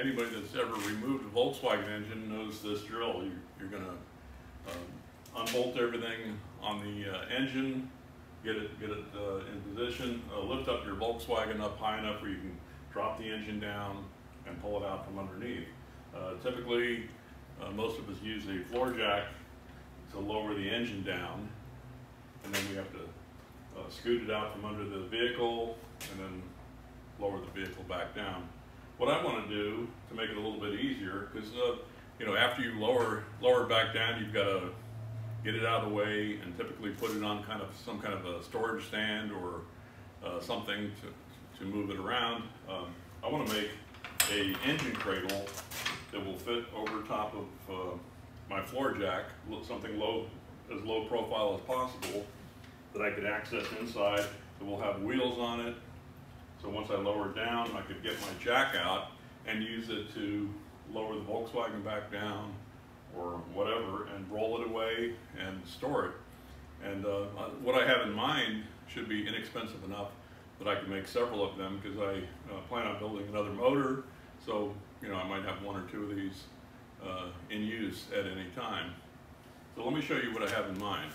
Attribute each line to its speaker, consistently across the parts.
Speaker 1: anybody that's ever removed a Volkswagen engine knows this drill. You, you're gonna um, unbolt everything on the uh, engine, get it get it uh, in position, uh, lift up your Volkswagen up high enough where you can drop the engine down and pull it out from underneath. Uh, typically, uh, most of us use a floor jack to lower the engine down, and then we have to uh, scoot it out from under the vehicle and then lower the vehicle back down. What I want to do to make it a little bit easier, because uh, you know after you lower lower it back down, you've got to get it out of the way and typically put it on kind of some kind of a storage stand or uh, something to, to move it around. Um, I want to make a engine cradle that will fit over top of uh, my floor jack, something low, as low profile as possible that I could access inside that will have wheels on it. So once I lowered down, I could get my jack out and use it to lower the Volkswagen back down or whatever and roll it away and store it. And uh, what I have in mind should be inexpensive enough that I can make several of them because I uh, plan on building another motor. So, you know, I might have one or two of these uh, in use at any time. So let me show you what I have in mind.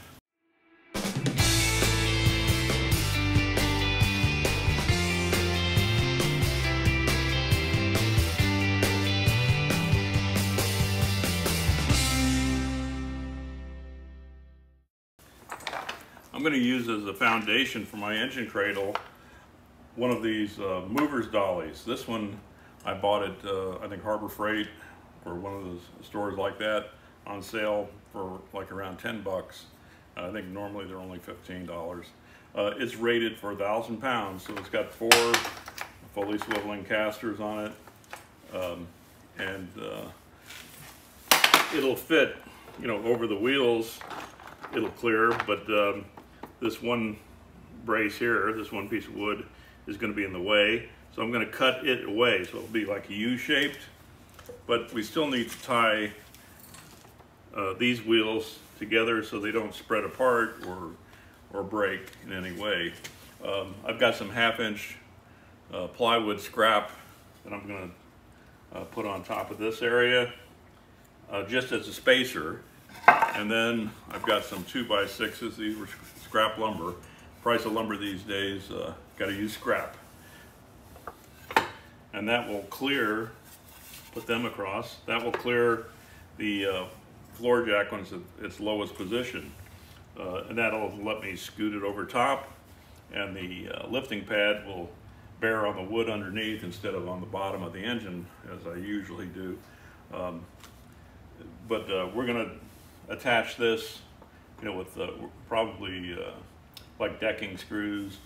Speaker 1: Going to use as a foundation for my engine cradle one of these uh, movers dollies. This one I bought at uh, I think Harbor Freight or one of those stores like that on sale for like around 10 bucks. I think normally they're only $15. Uh, it's rated for a thousand pounds, so it's got four fully swiveling casters on it. Um, and uh, it'll fit, you know, over the wheels, it'll clear, but um, this one brace here, this one piece of wood, is gonna be in the way. So I'm gonna cut it away, so it'll be like a U-shaped but we still need to tie uh, these wheels together so they don't spread apart or, or break in any way. Um, I've got some half inch uh, plywood scrap that I'm gonna uh, put on top of this area uh, just as a spacer. And then I've got some two by sixes. These were scrap lumber. Price of lumber these days, uh, gotta use scrap. And that will clear put them across. That will clear the uh, floor jack when it's at its lowest position. Uh, and that'll let me scoot it over top and the uh, lifting pad will bear on the wood underneath instead of on the bottom of the engine as I usually do. Um, but uh, we're gonna attach this, you know, with uh, probably uh, like decking screws.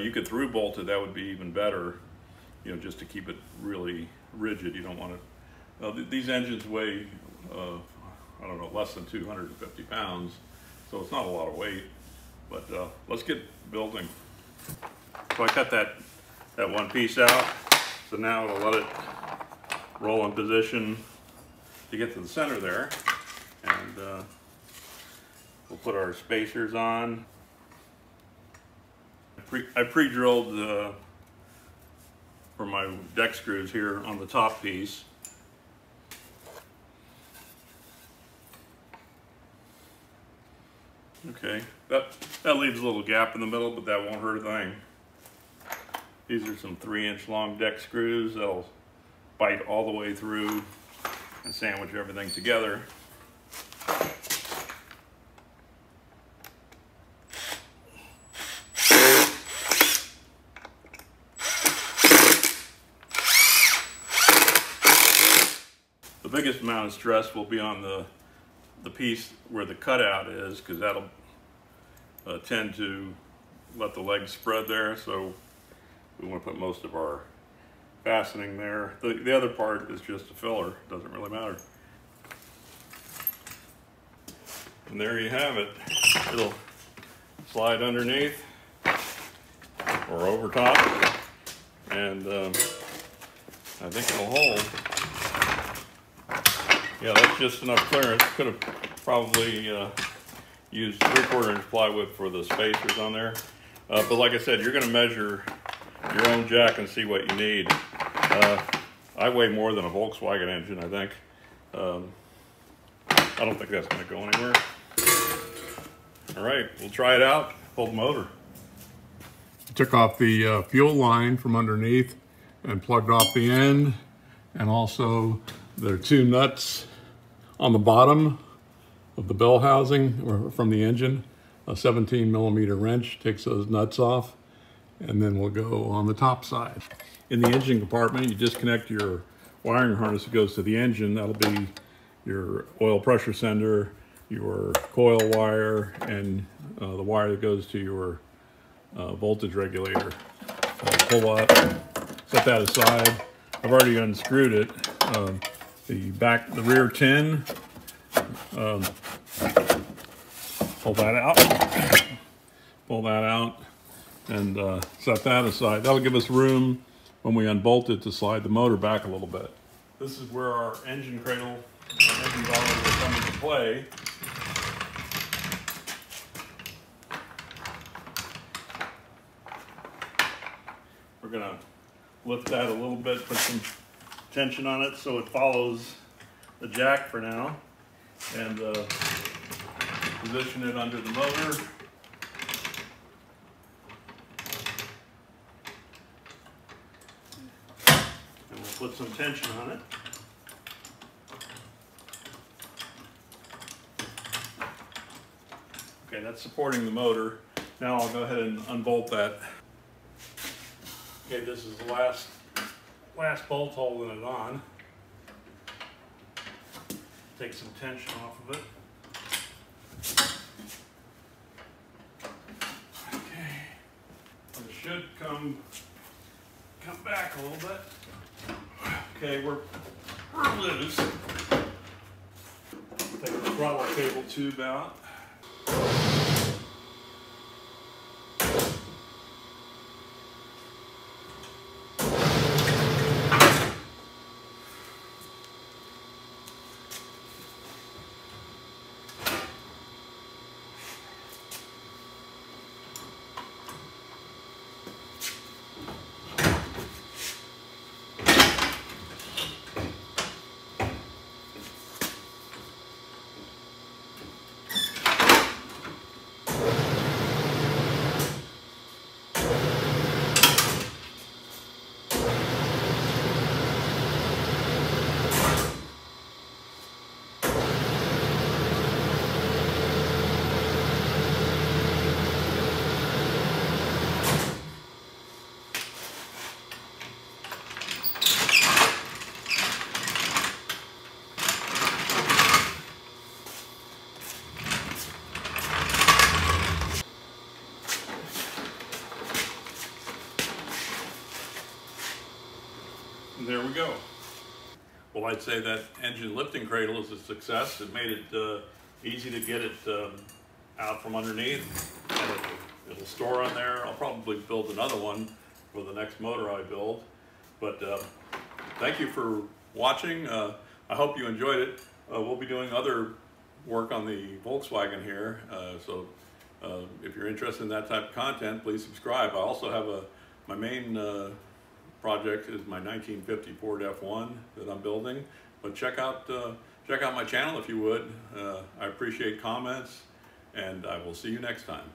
Speaker 1: you could through bolt it, that would be even better, you know, just to keep it really rigid. You don't want to. Uh, th these engines weigh, uh, I don't know, less than 250 pounds, so it's not a lot of weight. But uh, let's get building. So I cut that that one piece out. So now I'll let it roll in position to get to the center there, and uh, we'll put our spacers on. I pre-drilled uh, for my deck screws here on the top piece. Okay, that, that leaves a little gap in the middle, but that won't hurt a thing. These are some three inch long deck screws that'll bite all the way through and sandwich everything together. Biggest amount of stress will be on the, the piece where the cutout is because that'll uh, tend to let the legs spread there. So we want to put most of our fastening there. The, the other part is just a filler, doesn't really matter. And there you have it. It'll slide underneath or over top and um, I think it'll hold. Yeah, that's just enough clearance. Could have probably uh, used three quarter inch plywood for the spacers on there. Uh, but like I said, you're gonna measure your own jack and see what you need. Uh, I, weigh more than a Volkswagen engine, I think. Um, I don't think that's gonna go anywhere. All right, we'll try it out, pull the motor.
Speaker 2: Took off the uh, fuel line from underneath and plugged off the end. And also there are two nuts on the bottom of the bell housing or from the engine. A 17 millimeter wrench takes those nuts off and then we'll go on the top side. In the engine compartment, you disconnect your wiring harness that goes to the engine. That'll be your oil pressure sender, your coil wire, and uh, the wire that goes to your uh, voltage regulator. Uh, pull up, set that aside. I've already unscrewed it. Um, the back, the rear tin, um, pull that out, pull that out, and uh, set that aside. That'll give us room when we unbolt it to slide the motor back a little bit. This is where our engine cradle, our engine valve will come into play. We're gonna lift that a little bit, put some tension on it so it follows the jack for now. And uh, position it under the motor. And we'll put some tension on it. Okay, that's supporting the motor. Now I'll go ahead and unbolt that. Okay, this is the last, last bolt holding it on. Take some tension off of it. Okay, it should come, come back a little bit. Okay, we're, we're loose. Take the throttle cable tube out. And there we go. Well, I'd say that engine lifting cradle is a success. It made it uh, easy to get it um, out from underneath. And it, it'll store on there. I'll probably build another one for the next motor I build. But uh, thank you for watching. Uh, I hope you enjoyed it. Uh, we'll be doing other work on the Volkswagen here. Uh, so uh, if you're interested in that type of content, please subscribe. I also have a my main project is my 1950 Ford F1 that I'm building. But check out uh, check out my channel if you would. Uh, I appreciate comments, and I will see you next time.